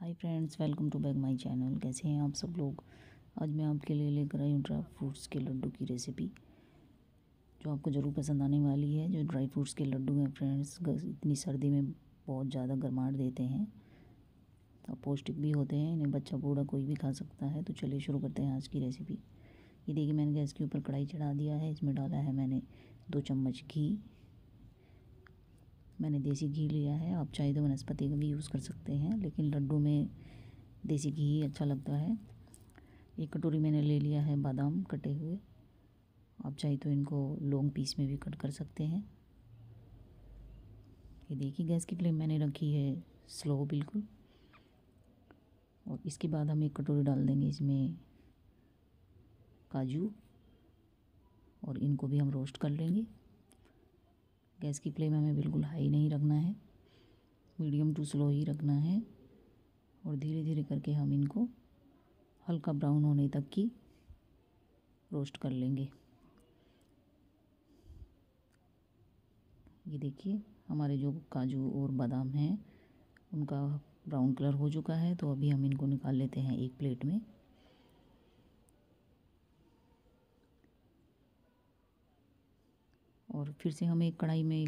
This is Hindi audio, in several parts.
Hi friends welcome to back my channel कैसे हैं आप सब लोग? आज मैं आपके लिए लेकर आई हूँ ड्राई फ्रूट्स के लड्डू की रेसिपी जो आपको ज़रूर पसंद आने वाली है। जो ड्राई फ्रूट्स के लड्डू हैं फ्रेंड्स इतनी सर्दी में बहुत ज़्यादा गर्माहट देते हैं। और पौष्टिक भी होते हैं, इन्हें बच्चा बूढ़ा कोई भी खा सकता है। तो चलिए शुरू करते हैं आज की रेसिपी ये देखिए, मैंने गैस के ऊपर कढ़ाई चढ़ा दिया है, इसमें डाला है मैंने दो चम्मच घी मैंने देसी घी लिया है। आप चाहे तो वनस्पति का भी यूज़ कर सकते हैं, लेकिन लड्डू में देसी घी अच्छा लगता है। एक कटोरी मैंने ले लिया है बादाम कटे हुए। आप चाहे तो इनको लॉन्ग पीस में भी कट कर सकते हैं। ये देखिए, गैस की फ्लेम मैंने रखी है स्लो बिल्कुल। और इसके बाद हम एक कटोरी डाल देंगे इसमें काजू। और इनको भी हम रोस्ट कर लेंगे। गैस की फ्लेम हमें बिल्कुल हाई नहीं रखना है, मीडियम टू स्लो ही रखना है और धीरे धीरे करके हम इनको हल्का ब्राउन होने तक की रोस्ट कर लेंगे। ये देखिए, हमारे जो काजू और बादाम हैं, उनका ब्राउन कलर हो चुका है तो अभी हम इनको निकाल लेते हैं एक प्लेट में। और फिर से हम एक कढ़ाई में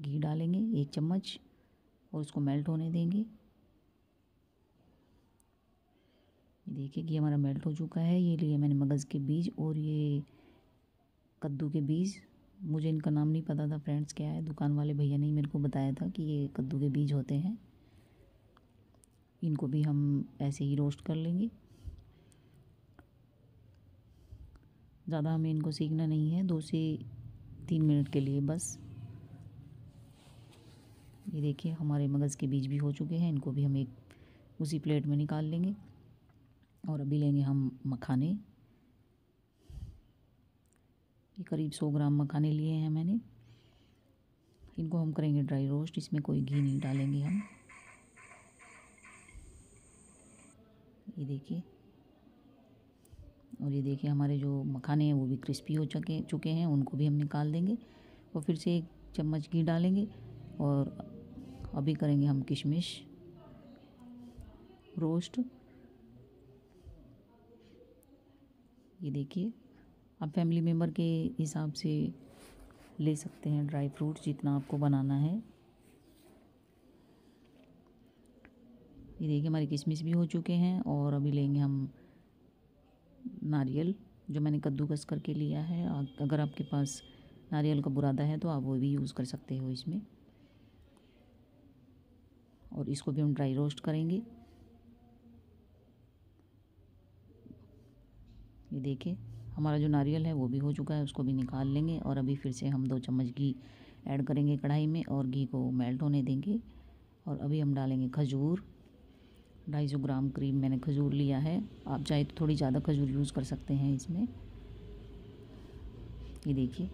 घी डालेंगे, एक चम्मच, और उसको मेल्ट होने देंगे। देखिए घी हमारा मेल्ट हो चुका है। ये लिए मैंने मगज़ के बीज और ये कद्दू के बीज। मुझे इनका नाम नहीं पता था फ्रेंड्स क्या है? दुकान वाले भैया ने मेरे को बताया था कि ये कद्दू के बीज होते हैं। इनको भी हम ऐसे ही रोस्ट कर लेंगे। ज़्यादा हमें इनको सीखना नहीं है, दो से तीन मिनट के लिए बस। ये देखिए, हमारे मगज़ के बीज भी हो चुके हैं, इनको भी हम एक उसी प्लेट में निकाल लेंगे और अभी लेंगे हम मखाने। ये करीब सौ ग्राम मखाने लिए हैं मैंने। इनको हम करेंगे ड्राई रोस्ट, इसमें कोई घी नहीं डालेंगे हम। ये देखिए और ये देखिए हमारे जो मखाने हैं वो भी क्रिस्पी हो चुके चुके हैं, उनको भी हम निकाल देंगे और फिर से एक चम्मच घी डालेंगे और अभी करेंगे हम किशमिश, रोस्ट। ये देखिए, आप फैमिली मेंबर के हिसाब से ले सकते हैं ड्राई फ्रूट जितना आपको बनाना है। ये देखिए हमारी किशमिश भी हो चुके हैं और अभी लेंगे हम नारियल जो मैंने कद्दूकस करके लिया है अगर आपके पास नारियल का बुरादा है तो आप वो भी यूज़ कर सकते हो इसमें। और इसको भी हम ड्राई रोस्ट करेंगे। ये देखिए, हमारा जो नारियल है वो भी हो चुका है, उसको भी निकाल लेंगे और अभी फिर से हम दो चम्मच घी ऐड करेंगे कढ़ाई में और घी को मेल्ट होने देंगे। और अभी हम डालेंगे खजूर। ढाई सौ ग्राम करीब मैंने खजूर लिया है। आप चाहे तो थोड़ी ज़्यादा खजूर यूज़ कर सकते हैं इसमें। ये देखिए।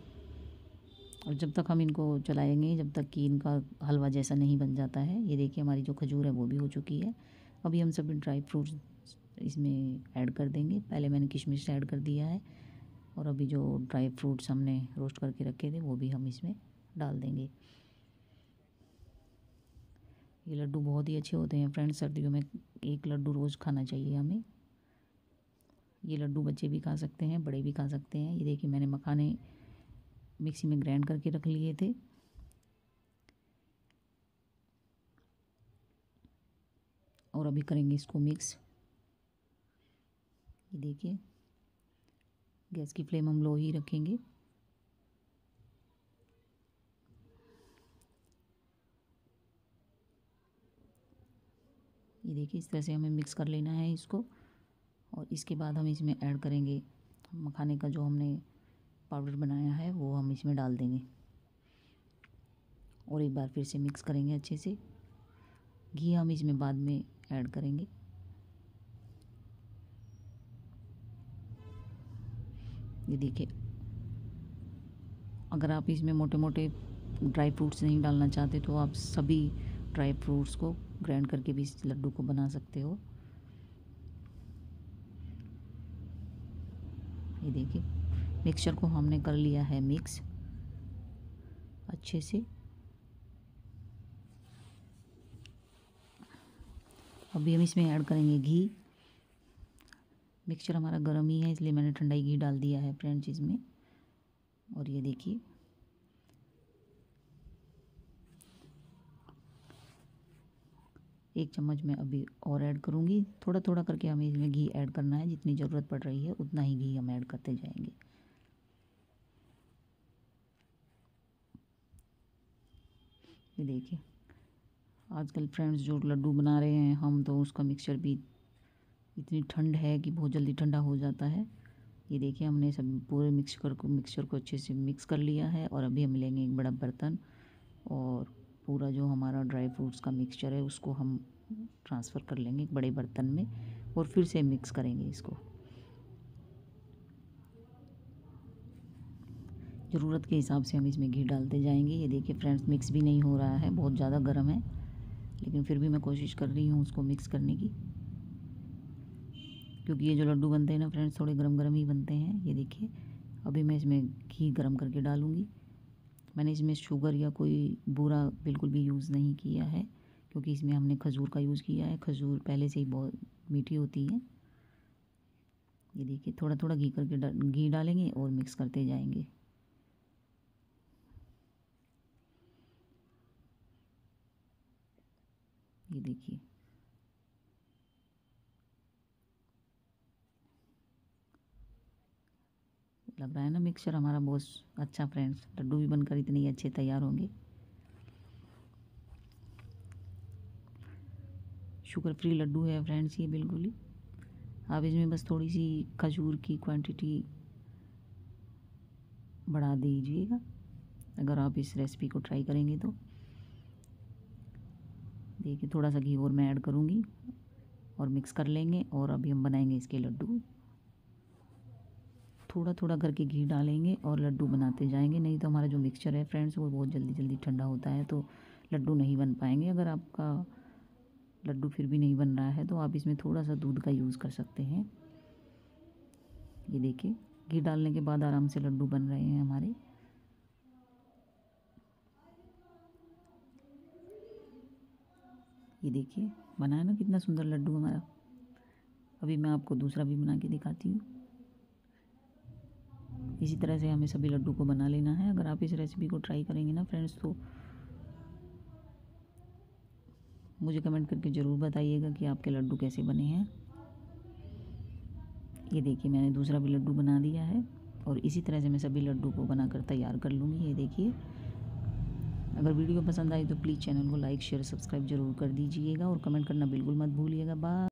और जब तक हम इनको चलाएँगे जब तक कि इनका हलवा जैसा नहीं बन जाता है, ये देखिए हमारी जो खजूर है वो भी हो चुकी है। अभी हम सभी ड्राई फ्रूट्स इसमें ऐड कर देंगे। पहले मैंने किशमिश ऐड कर दिया है और अभी जो ड्राई फ्रूट्स हमने रोस्ट करके रखे थे, वो भी हम इसमें डाल देंगे। ये लड्डू बहुत ही अच्छे होते हैं फ्रेंड्स, सर्दियों में एक लड्डू रोज़ खाना चाहिए हमें। ये लड्डू बच्चे भी खा सकते हैं, बड़े भी खा सकते हैं। ये देखिए मैंने मखाने मिक्सी में ग्राइंड करके रख लिए थे। और अभी करेंगे इसको मिक्स। ये देखिए, गैस की फ्लेम हम लो ही रखेंगे। ये देखिए, इस तरह से हमें मिक्स कर लेना है इसको। और इसके बाद हम इसमें ऐड करेंगे मखाने का जो हमने पाउडर बनाया है, वो हम इसमें डाल देंगे। और एक बार फिर से मिक्स करेंगे अच्छे से। घी हम इसमें बाद में ऐड करेंगे। ये देखिए, अगर आप इसमें मोटे मोटे ड्राई फ्रूट्स नहीं डालना चाहते तो आप सभी ड्राई फ्रूट्स को ग्राइंड करके भी इस लड्डू को बना सकते हो। ये देखिए मिक्सचर को हमने कर लिया है मिक्स अच्छे से। अभी हम इसमें ऐड करेंगे घी। मिक्सचर हमारा गर्म ही है, इसलिए मैंने ठंडाई घी डाल दिया है फ्रेंड्स इसमें। और ये देखिए एक चम्मच मैं अभी और ऐड करूँगी। थोड़ा थोड़ा करके हमें इसमें घी ऐड करना है। जितनी ज़रूरत पड़ रही है, उतना ही घी हम ऐड करते जाएँगे। ये देखिए, आजकल फ्रेंड्स जो लड्डू बना रहे हैं, हम तो उसका मिक्सचर भी इतनी ठंड है कि बहुत जल्दी ठंडा हो जाता है। ये देखिए, हमने सब पूरे मिक्सचर को मिक्सचर को अच्छे से मिक्स कर लिया है और अभी हम लेंगे एक बड़ा बर्तन और पूरा जो हमारा ड्राई फ्रूट्स का मिक्सचर है, उसको हम ट्रांसफ़र कर लेंगे एक बड़े बर्तन में और फिर से मिक्स करेंगे इसको। ज़रूरत के हिसाब से हम इसमें घी डालते जाएँगे। ये देखिए फ्रेंड्स मिक्स भी नहीं हो रहा है, बहुत ज़्यादा गर्म है, लेकिन फिर भी मैं कोशिश कर रही हूँ उसको मिक्स करने की। क्योंकि ये जो लड्डू बनते हैं ना फ्रेंड्स थोड़े गर्म गर्म ही बनते हैं। ये देखिए, अभी मैं इसमें घी गर्म करके डालूँगी। मैंने इसमें शुगर या कोई बुरा बिल्कुल भी यूज़ नहीं किया है, क्योंकि इसमें हमने खजूर का यूज़ किया है। खजूर पहले से ही बहुत मीठी होती है। ये देखिए थोड़ा थोड़ा घी करके घी डालेंगे और मिक्स करते जाएँगे। ये देखिए। लग रहा है ना मिक्सचर हमारा बहुत अच्छा फ्रेंड्स लड्डू भी बनकर इतने अच्छे तैयार होंगे। शुगर फ्री लड्डू है फ्रेंड्स ये बिल्कुल ही। आप इसमें बस थोड़ी सी खजूर की क्वांटिटी बढ़ा दीजिएगा। अगर आप इस रेसिपी को ट्राई करेंगे तो। देखिए, थोड़ा सा घी और मैं ऐड करूँगी और मिक्स कर लेंगे और अभी हम बनाएँगे इसके लड्डू। थोड़ा थोड़ा करके घी डालेंगे और लड्डू बनाते जाएँगे। नहीं तो हमारा जो मिक्सचर है फ्रेंड्स वो बहुत जल्दी जल्दी ठंडा होता है तो लड्डू नहीं बन पाएँगे। अगर आपका लड्डू फिर भी नहीं बन रहा है तो आप इसमें थोड़ा सा दूध का यूज़ कर सकते हैं। ये देखिए, घी डालने के बाद आराम से लड्डू बन रहे हैं हमारे। ये देखिए, बनाया ना कितना सुंदर लड्डू हमारा। अभी मैं आपको दूसरा भी बना के दिखाती हूँ। इसी तरह से हमें सभी लड्डू को बना लेना है। अगर आप इस रेसिपी को ट्राई करेंगे ना फ्रेंड्स तो मुझे कमेंट करके ज़रूर बताइएगा कि आपके लड्डू कैसे बने हैं। ये देखिए, मैंने दूसरा भी लड्डू बना दिया है और इसी तरह से मैं सभी लड्डू को बनाकर तैयार कर लूँगी। ये देखिए, अगर वीडियो पसंद आई तो प्लीज़ चैनल को लाइक शेयर सब्सक्राइब ज़रूर कर दीजिएगा और कमेंट करना बिल्कुल मत भूलिएगा। बाय